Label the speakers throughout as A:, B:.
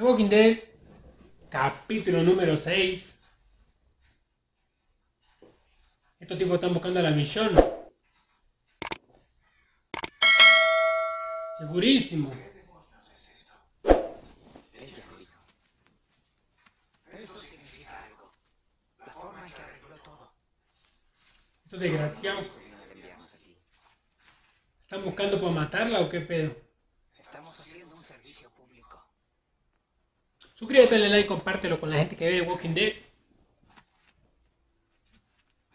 A: The Walking Dead, capítulo número 6. Estos tipos están buscando. Segurísimo.
B: Algo. La arregló todo.
A: Estos desgraciados.
B: A.
A: ¿Están buscando para matarla o qué pedo?
B: Estamos haciendo un servicio público.
A: Suscríbete, dale like, compártelo con la gente que ve Walking Dead.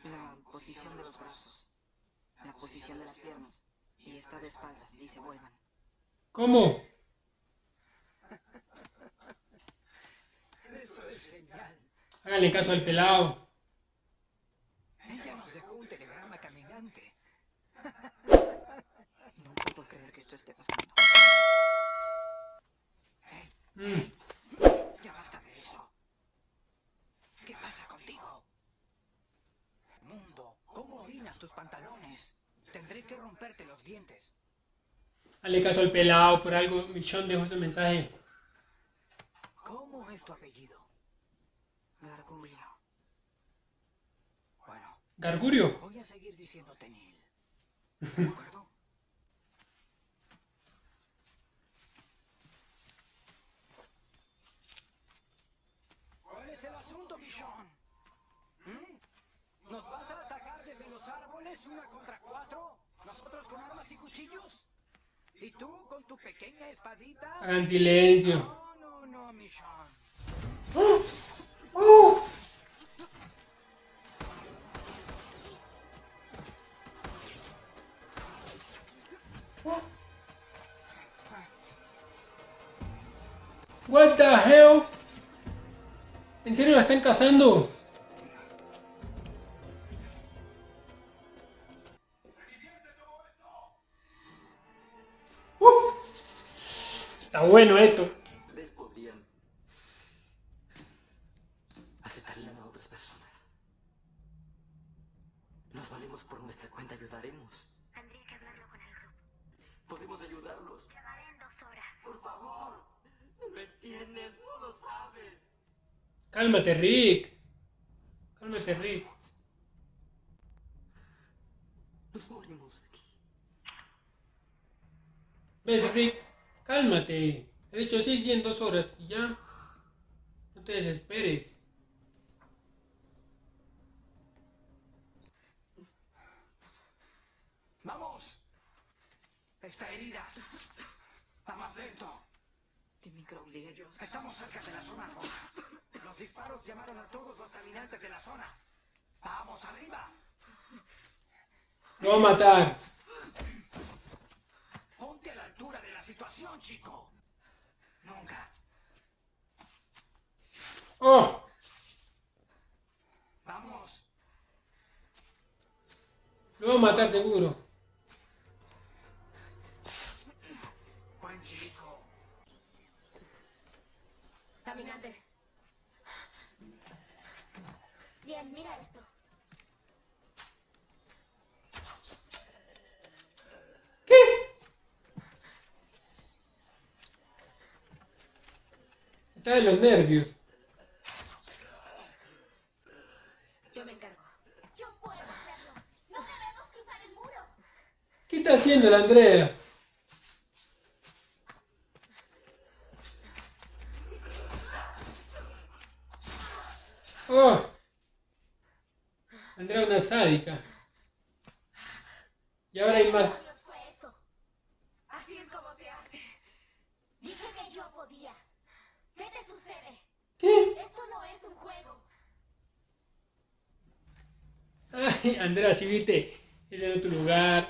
C: La posición de los brazos, la posición de las piernas y está de espaldas, dice vuelvan.
A: ¿Cómo?
B: Esto es genial.
A: Háganle caso al pelado.
B: Ella nos dejó un telegrama caminante.
C: No puedo creer que esto esté pasando.
B: Hey,
A: Mm.
B: ya basta de eso. ¿Qué pasa contigo? Mundo, ¿cómo orinas tus pantalones? Tendré que romperte los dientes.
A: Hazle caso al pelado, por algo Michonne dejó ese mensaje.
B: ¿Cómo es tu apellido?
C: Gargullo.
B: Bueno,
A: Gargurio.
B: voy a seguir diciéndote Neil. ¿De acuerdo? ¿Cuál es el asunto, Michonne? ¿Mm? ¿Nos vas a atacar desde los árboles una contra cuatro? ¿Nosotros con armas y cuchillos? ¿Y tú con tu pequeña espadita?
A: Hagan silencio.
B: No, no, no, Michonne.
A: What the hell? ¿En serio la están cazando? Bueno esto.
D: ¿Ves? Podrían. aceptarían a otras personas. Nos valemos por nuestra cuenta, ayudaremos.
E: Tendría que hablarlo con el grupo.
D: Podemos ayudarlos.
E: Llegaré en dos horas.
D: Por favor. No lo entiendes, no lo sabes.
A: Cálmate, Rick. Cálmate, Rick.
D: Nos morimos aquí.
A: ¿Ves, Rick? Cálmate. He dicho sí, sí, en dos horas y ya. No te desesperes.
B: ¡Vamos! Está herida. Va más lento.
C: Timmy Crowley, ellos.
B: Estamos cerca de la zona roja. Los disparos llamaron a todos los caminantes de la zona. ¡Vamos arriba!
A: Lo va a matar.
B: Ponte a la altura de la situación, chico. Nunca.
A: ¡Oh!
B: Vamos.
A: Lo va a matar seguro.
B: Buen chico.
E: Caminante. Bien, mira esto.
A: Está de los nervios.
E: Yo me encargo. Yo puedo hacerlo. No debemos cruzar el muro.
A: ¿Qué está haciendo la Andrea? ¡Oh! Andrea una sádica. Y ahora hay más.
E: Dios fue eso. Así es como se hace. Dije que yo podía. ¿Qué te Esto no es un juego.
A: Ay, Andrea, si viste, ese es tu lugar.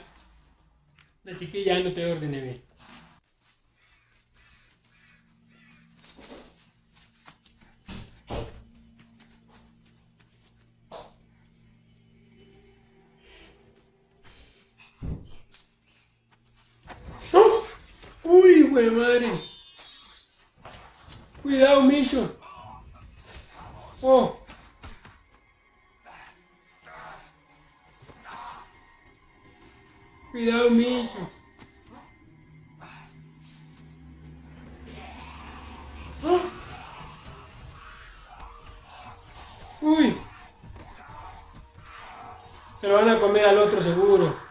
A: La chiquilla no te ordene bien. ¡Uy, güey madre! cuidado, Micho. ¡Oh! Uy. Se lo van a comer al otro seguro.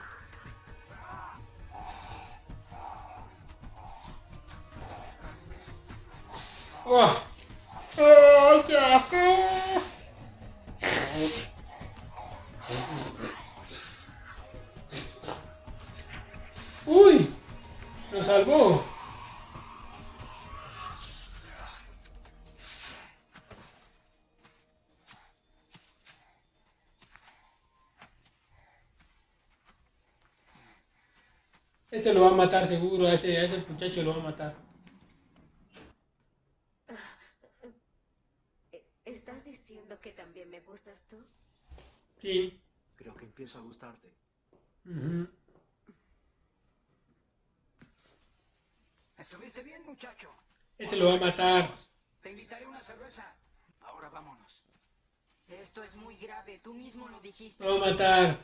A: ¡Uy! ¡Lo salvó! Este lo va a matar seguro, a ese, a ese muchacho lo va a matar.
E: ¿Estás diciendo que también me gustas tú?
A: Sí.
B: Creo que empiezo a gustarte.
A: Ujú.
B: ¿Estuviste bien, muchacho?
A: Ese lo va a matar.
B: Te invitaré una cerveza. Ahora vámonos.
C: Esto es muy grave, tú mismo lo dijiste.
A: Lo va a matar.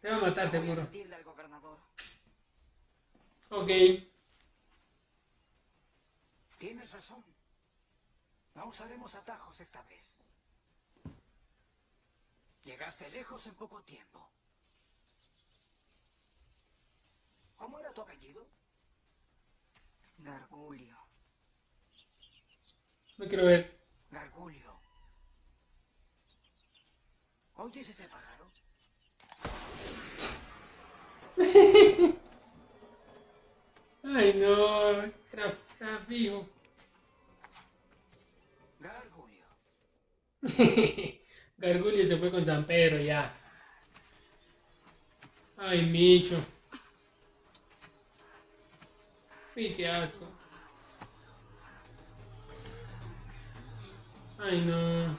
A: Te va a matar seguro. Ok.
B: Tienes razón. No usaremos atajos esta vez. Llegaste lejos en poco tiempo. ¿Cómo era tu apellido?
C: Gargulio.
A: No quiero ver.
B: Gargulio. ¿Oyes ese pájaro?
A: Ay, no. Era, era fijo.
B: Gargulio.
A: Gargulio se fue con San Pedro ya. Ay, Micho. Asco. Ay, no.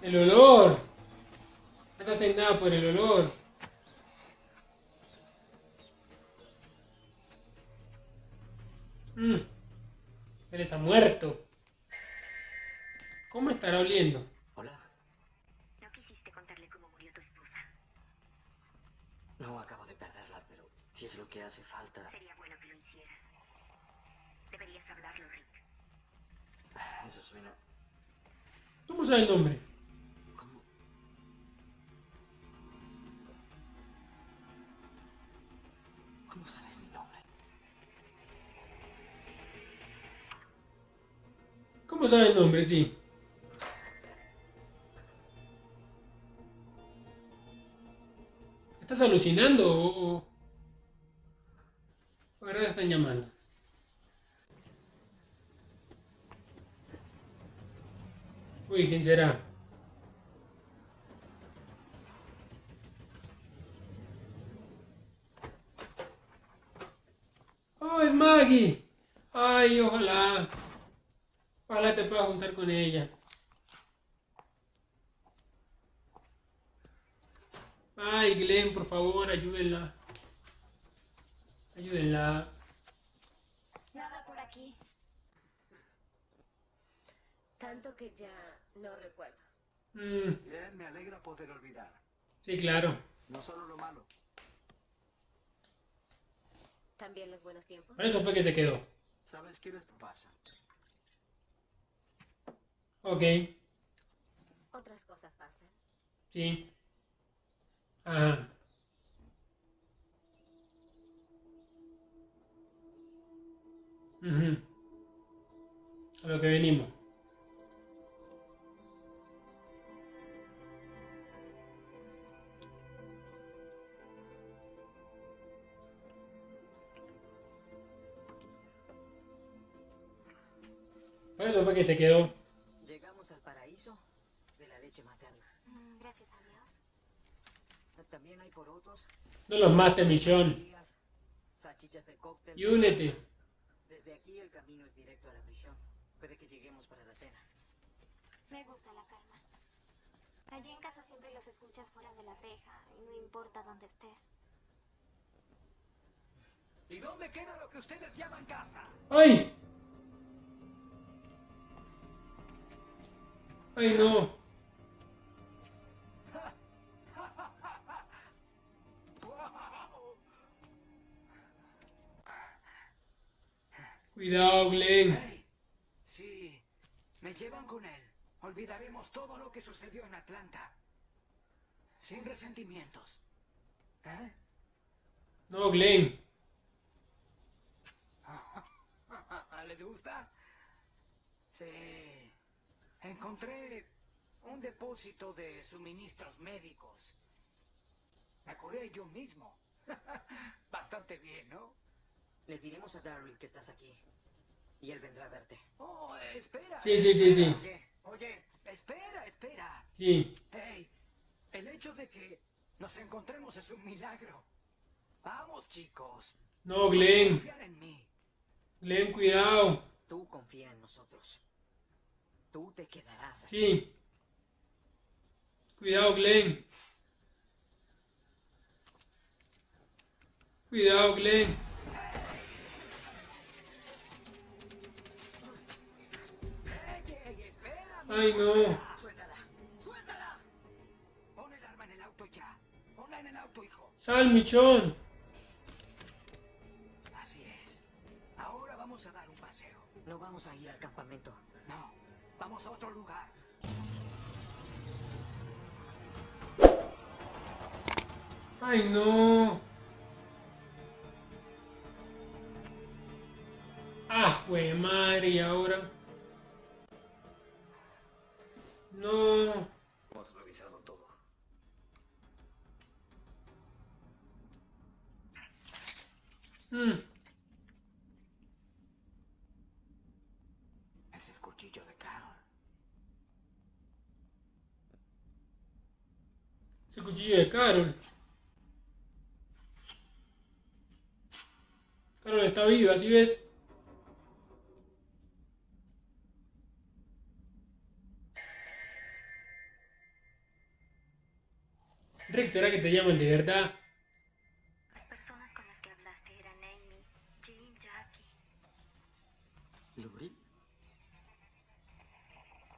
A: El olor. No hacen nada por el olor. Mm. Él está muerto. ¿Cómo estará oliendo?
B: Hola.
E: ¿No quisiste contarle cómo murió tu esposa?
D: No acabo de perderla, es lo que hace falta.
E: Sería bueno que lo hicieras. Deberías hablarlo, Rick.
D: Eso suena.
A: ¿Cómo sabe el nombre?
D: ¿Cómo? ¿Cómo sabes mi nombre?
A: ¿Cómo sabe el nombre? Sí. ¿Estás alucinando o, llamando? Uy, ¿quién será? ¡Oh, es Maggie! ¡Ay, ojalá! Ojalá te pueda juntar con ella. Ay, Glenn, por favor, ayúdenla. Ayúdenla.
E: Nada por aquí. Tanto que ya no recuerdo.
A: Mm,
B: Bien, me alegra poder olvidar.
A: sí, claro.
B: No solo lo malo.
E: ¿También los buenos tiempos?
A: Por eso fue que se quedó.
B: ¿Sabes qué esto pasa?
A: Ok,
E: Otras cosas pasan.
A: sí. Ajá. Ujú. A lo que venimos. Por eso fue que se quedó.
D: Llegamos al paraíso de la leche materna.
E: Mm, gracias a Dios.
D: También hay porotos,
A: No los mate, Michón.
D: días, salchichas de cóctel.
A: Y únete.
D: Desde aquí el camino es directo a la prisión. Puede que lleguemos para la cena.
E: Me gusta la calma. Allí en casa siempre los escuchas fuera de la reja y no importa dónde estés.
B: ¿Y dónde queda lo que ustedes llaman casa?
A: ¡Ay! ¡Ay, no! Cuidado, Glenn.
B: Hey, si me llevan con él, olvidaremos todo lo que sucedió en Atlanta. Sin resentimientos. ¿Eh?
A: No, Glenn.
B: ¿Les gusta? Sí. Encontré un depósito de suministros médicos. Me curé yo mismo. Bastante bien, ¿no?
D: Le diremos a Daryl que estás aquí. Y él vendrá a verte.
B: Oh, espera.
A: Sí, sí, sí, sí.
B: Oye, oye, espera, espera.
A: Sí.
B: Hey, el hecho de que nos encontremos es un milagro. Vamos, chicos.
A: No, Glenn.
B: Confiar en mí.
A: Glenn, cuidado.
D: Tú confía en nosotros. Tú te quedarás aquí.
A: Sí. Cuidado, Glenn. Cuidado, Glenn. Ay, no.
B: Suéltala, suéltala. Pon el arma en el auto ya. Ponla en el auto, hijo.
A: Sal, Michón.
B: Así es. Ahora vamos a dar un paseo.
D: No vamos a ir al campamento.
B: No, vamos a otro lugar.
A: Ay, no. Ah, pues madre, y ahora. No.
D: Hemos revisado todo.
A: Mm.
B: Es el cuchillo de Carol.
A: De Carol. Carol está viva, ¿sí ves? Rick, ¿será que te llaman de verdad?
E: Las personas con las que hablaste eran Amy, Jean, Jackie.
D: ¿Luri?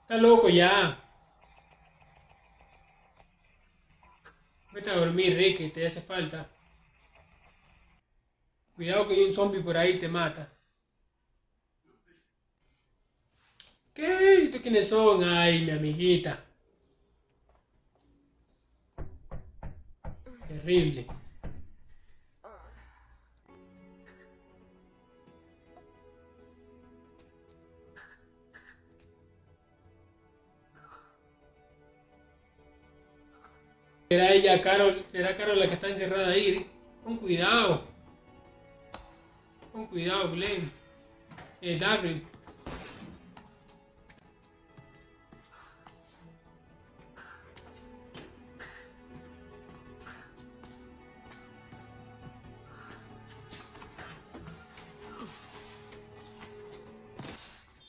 A: Está loco ya. A dormir, Rick, que te hace falta. Cuidado que hay un zombie por ahí te mata. ¿Qué? ¿Estos quiénes son? Ay, mi amiguita. Terrible. ¿Será ella, Carol? ¿Será Carol la que está encerrada ahí? Con cuidado. Con cuidado, Glenn. Eh.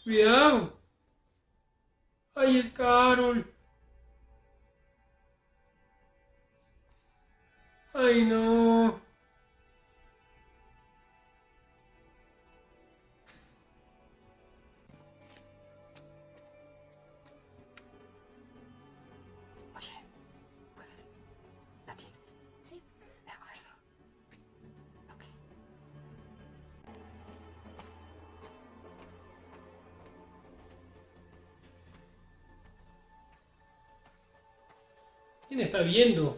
A: Cuidado. Ahí es Carol. ¿Quién está viendo?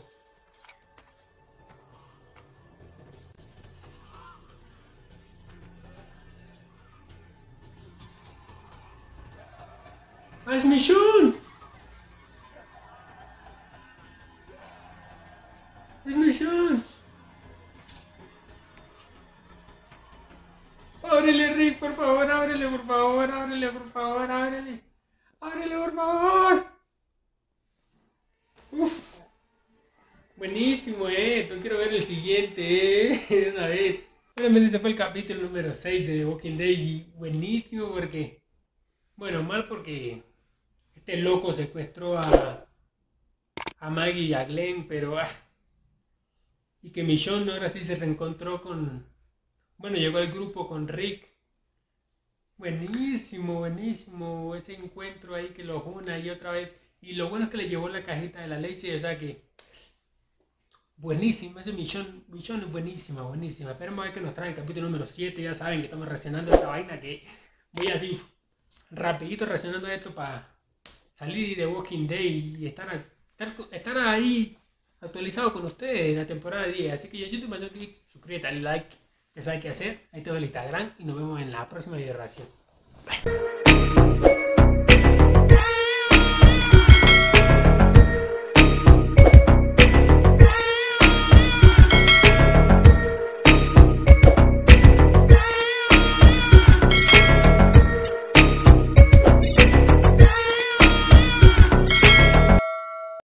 A: ¡Ah, es Michonne! ¡Es! Ábrele, Rick, por favor, ábrele, por favor, ábrele, por favor, ábrele. Ábrele, por favor. Buenísimo, eh. No quiero ver el siguiente, eh. De una vez. Obviamente ese fue el capítulo número 6 de The Walking Dead y buenísimo porque... Bueno, mal porque este loco secuestró a, a Maggie y a Glenn, pero... ah, y que Michonne ahora sí se reencontró con... Bueno, llegó al grupo con Rick. Buenísimo, buenísimo ese encuentro ahí que los una y otra vez. Y lo bueno es que le llevó la cajita de la leche, o que Buenísima, ese millón, millón es buenísima, buenísima. Esperemos a ver que nos trae el capítulo número 7. Ya saben que estamos reaccionando esta vaina que voy así rapidito reaccionando a esto para salir de Walking Day y estar, estar, estar ahí actualizado con ustedes en la temporada 10. Así que yo siento más clic, suscríbete, dale like, ya sabes qué hacer. Ahí te doy el Instagram y nos vemos en la próxima video reacción.